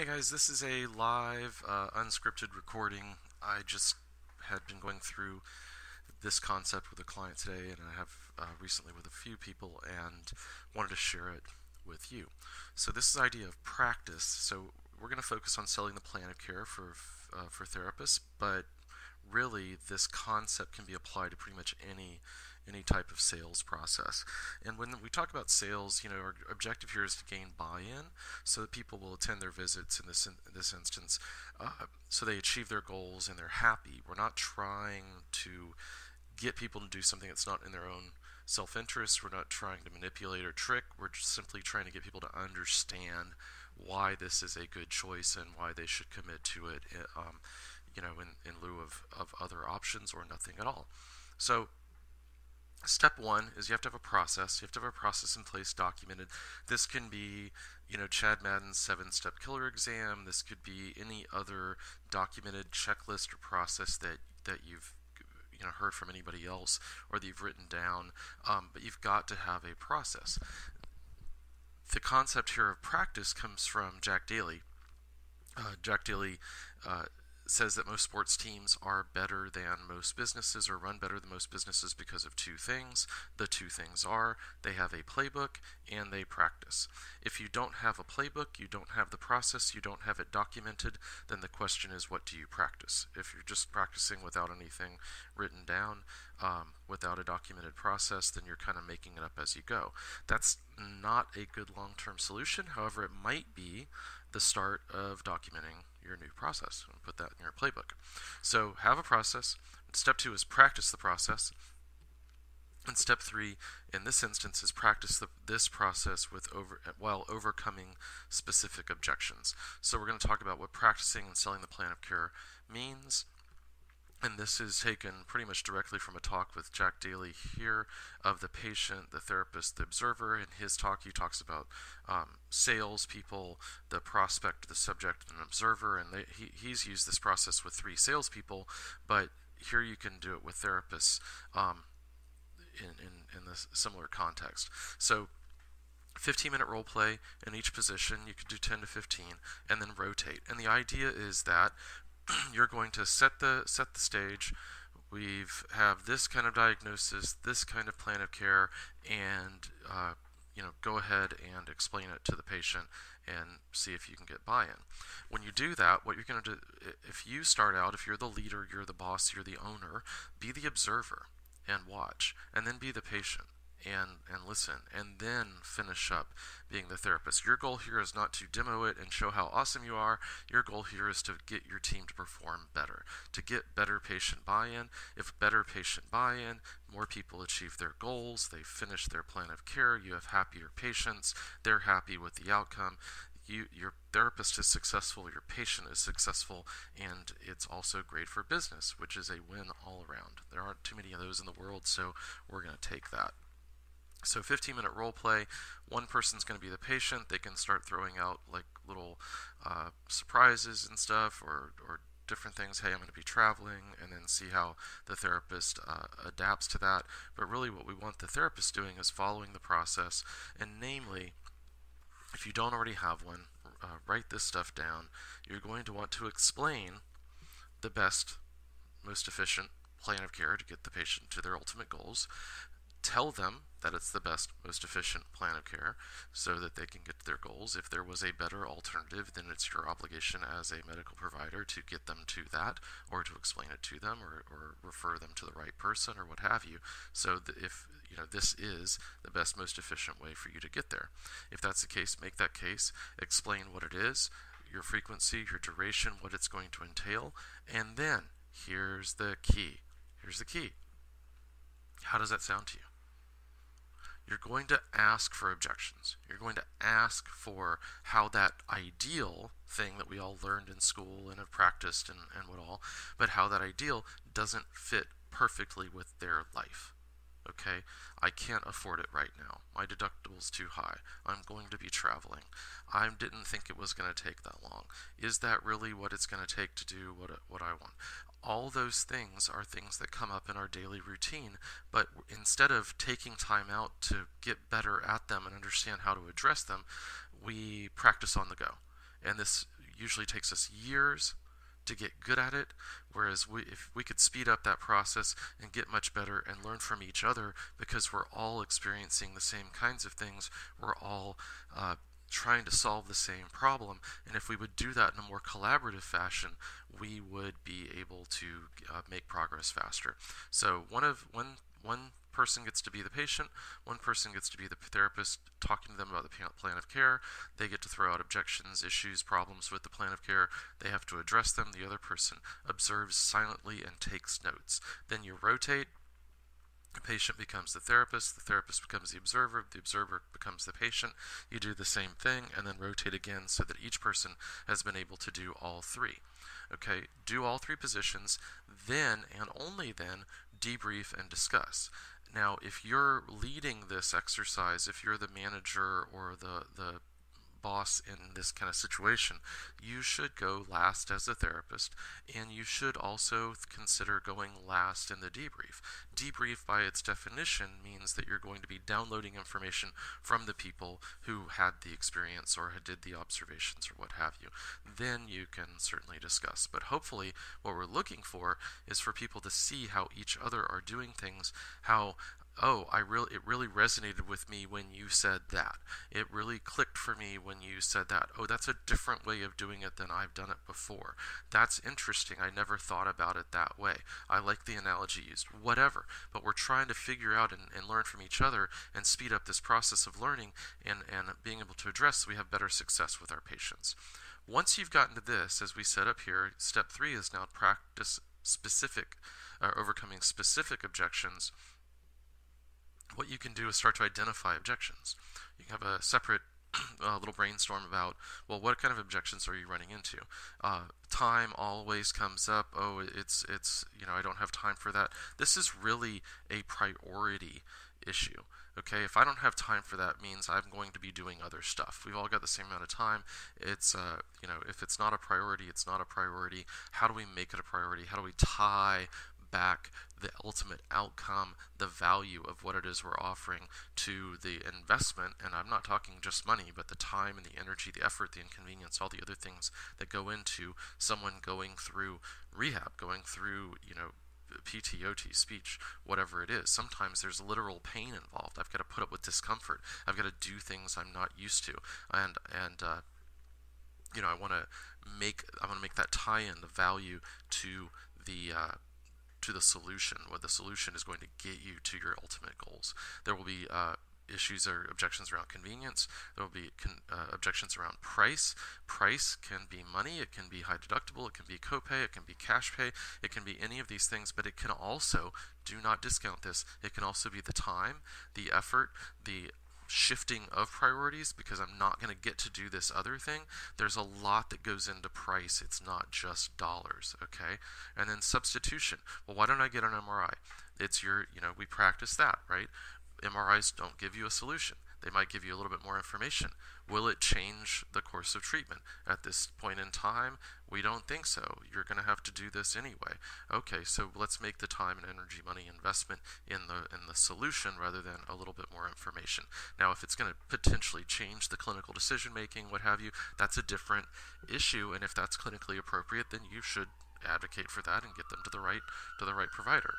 Hey guys, this is a live, uh, unscripted recording. I just had been going through this concept with a client today, and I have uh, recently with a few people, and wanted to share it with you. So this is idea of practice. So we're going to focus on selling the plan of care for uh, for therapists, but really this concept can be applied to pretty much any any type of sales process. And when we talk about sales, you know, our objective here is to gain buy-in so that people will attend their visits in this in, this instance, uh, so they achieve their goals and they're happy. We're not trying to get people to do something that's not in their own self-interest. We're not trying to manipulate or trick. We're simply trying to get people to understand why this is a good choice and why they should commit to it. Eh, um, you know, in, in lieu of, of other options or nothing at all. So Step one is you have to have a process. You have to have a process in place documented. This can be, you know, Chad Madden's seven step killer exam. This could be any other documented checklist or process that, that you've you know heard from anybody else or that you've written down. Um, but you've got to have a process. The concept here of practice comes from Jack Daly. Uh, Jack Daly uh, says that most sports teams are better than most businesses or run better than most businesses because of two things. The two things are they have a playbook and they practice. If you don't have a playbook, you don't have the process, you don't have it documented, then the question is what do you practice? If you're just practicing without anything written down, um, without a documented process, then you're kind of making it up as you go. That's not a good long term solution. However, it might be the start of documenting your new process and put that in your playbook. So have a process. Step two is practice the process. And step three, in this instance, is practice the, this process with over while overcoming specific objections. So we're going to talk about what practicing and selling the plan of care means, and this is taken pretty much directly from a talk with Jack Daly here of the patient, the therapist, the observer. In his talk, he talks about um, sales people, the prospect, the subject, and observer. And they, he, he's used this process with three salespeople, but here you can do it with therapists um, in, in, in this similar context. So 15 minute role play in each position. You could do 10 to 15 and then rotate. And the idea is that you're going to set the set the stage. We've have this kind of diagnosis, this kind of plan of care, and uh, you know go ahead and explain it to the patient and see if you can get buy-in. When you do that, what you're going to do, if you start out, if you're the leader, you're the boss, you're the owner, be the observer and watch, and then be the patient and and listen and then finish up being the therapist. Your goal here is not to demo it and show how awesome you are. Your goal here is to get your team to perform better, to get better patient buy-in. If better patient buy-in, more people achieve their goals, they finish their plan of care, you have happier patients, they're happy with the outcome. You, your therapist is successful, your patient is successful, and it's also great for business, which is a win all around. There aren't too many of those in the world, so we're going to take that. So 15 minute role play, one person's going to be the patient. They can start throwing out like little uh, surprises and stuff or, or different things. Hey, I'm going to be traveling, and then see how the therapist uh, adapts to that. But really, what we want the therapist doing is following the process, and namely, if you don't already have one, uh, write this stuff down. You're going to want to explain the best, most efficient plan of care to get the patient to their ultimate goals tell them that it's the best, most efficient plan of care so that they can get to their goals. If there was a better alternative, then it's your obligation as a medical provider to get them to that or to explain it to them or, or refer them to the right person or what have you. So if you know this is the best, most efficient way for you to get there. If that's the case, make that case, explain what it is, your frequency, your duration, what it's going to entail, and then here's the key. Here's the key. How does that sound to you? You're going to ask for objections. You're going to ask for how that ideal thing that we all learned in school and have practiced and, and what all, but how that ideal doesn't fit perfectly with their life. Okay? I can't afford it right now. My deductible's too high. I'm going to be traveling. I didn't think it was going to take that long. Is that really what it's going to take to do what, what I want? All those things are things that come up in our daily routine, but instead of taking time out to get better at them and understand how to address them, we practice on the go. And this usually takes us years to get good at it. Whereas we, if we could speed up that process and get much better and learn from each other because we're all experiencing the same kinds of things, we're all uh, trying to solve the same problem. And if we would do that in a more collaborative fashion, we would be able to uh, make progress faster. So one of one one person gets to be the patient, one person gets to be the therapist, talking to them about the plan of care. They get to throw out objections, issues, problems with the plan of care. They have to address them. The other person observes silently and takes notes. Then you rotate. The patient becomes the therapist, the therapist becomes the observer, the observer becomes the patient. You do the same thing and then rotate again so that each person has been able to do all three. Okay, do all three positions, then and only then debrief and discuss. Now, if you're leading this exercise, if you're the manager or the, the boss in this kind of situation, you should go last as a therapist, and you should also consider going last in the debrief. Debrief, by its definition, means that you're going to be downloading information from the people who had the experience or did the observations or what have you. Then you can certainly discuss. But hopefully, what we're looking for is for people to see how each other are doing things, how oh, I really it really resonated with me when you said that. It really clicked for me when you said that. Oh, that's a different way of doing it than I've done it before. That's interesting. I never thought about it that way. I like the analogy used. Whatever. But we're trying to figure out and, and learn from each other and speed up this process of learning and, and being able to address so we have better success with our patients. Once you've gotten to this, as we set up here, step three is now practice specific, uh, overcoming specific objections what you can do is start to identify objections. You can have a separate uh, little brainstorm about, well, what kind of objections are you running into? Uh, time always comes up. Oh, it's it's you know I don't have time for that. This is really a priority issue. Okay, if I don't have time for that, means I'm going to be doing other stuff. We've all got the same amount of time. It's uh, you know if it's not a priority, it's not a priority. How do we make it a priority? How do we tie back the ultimate outcome, the value of what it is we're offering to the investment. And I'm not talking just money, but the time and the energy, the effort, the inconvenience, all the other things that go into someone going through rehab, going through, you know, PTOT, speech, whatever it is. Sometimes there's literal pain involved. I've got to put up with discomfort. I've got to do things I'm not used to, and and uh, you know I want to make I want to make that tie-in, the value to the uh, to the solution, what the solution is going to get you to your ultimate goals. There will be uh, issues or objections around convenience. There will be con- uh, objections around price. Price can be money, it can be high deductible, it can be copay, it can be cash pay, it can be any of these things, but it can also, do not discount this, it can also be the time, the effort, the shifting of priorities because I'm not going to get to do this other thing. There's a lot that goes into price. It's not just dollars, okay? And then substitution. Well, why don't I get an MRI? It's your, you know, we practice that, right? MRIs don't give you a solution. They might give you a little bit more information. Will it change the course of treatment? At this point in time, we don't think so. You're going to have to do this anyway. Okay, so let's make the time and energy, money investment in the in the solution rather than a little bit more information. Now, if it's going to potentially change the clinical decision making, what have you, that's a different issue. And if that's clinically appropriate, then you should advocate for that and get them to the right to the right provider.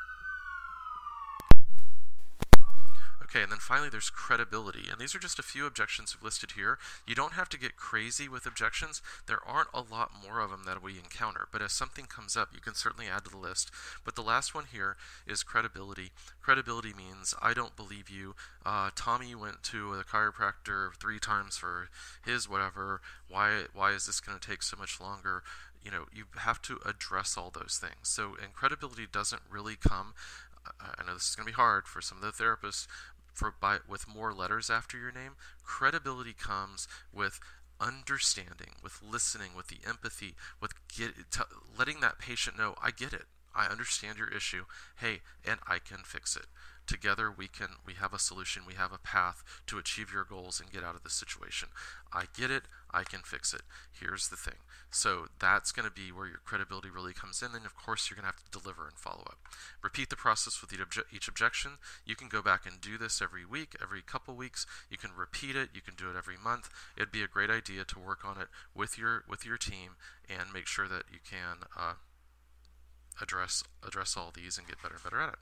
Okay, and then finally there's credibility. And these are just a few objections we've listed here. You don't have to get crazy with objections. There aren't a lot more of them that we encounter. But as something comes up, you can certainly add to the list. But the last one here is credibility. Credibility means I don't believe you. Uh, Tommy went to a chiropractor three times for his whatever. Why, why is this going to take so much longer? you know you have to address all those things so and credibility doesn't really come I know this is going to be hard for some of the therapists, for by with more letters after your name, credibility comes with understanding, with listening, with the empathy, with get, letting that patient know, I get it. I understand your issue. Hey, and I can fix it. Together we can we have a solution, we have a path to achieve your goals and get out of this situation. I get it, I can fix it. Here's the thing. So that's going to be where your credibility really comes in, and of course you're going to have to deliver and follow up. Repeat the process with each objection. You can go back and do this every week, every couple weeks. You can repeat it. You can do it every month. It'd be a great idea to work on it with your with your team and make sure that you can uh, address address all these and get better and better at it.